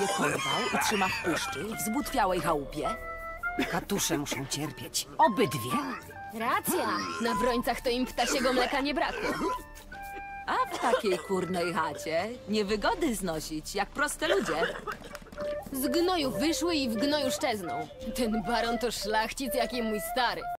je porwał i trzyma w puszczy w zbutwiałej chałupie? Katusze muszą cierpieć. Obydwie. Racja, na brońcach to im ptasiego mleka nie brakło. A w takiej kurnej chacie niewygody znosić, jak proste ludzie. Z gnoju wyszły i w gnoju szczezną. Ten baron to szlachcic jak i mój stary.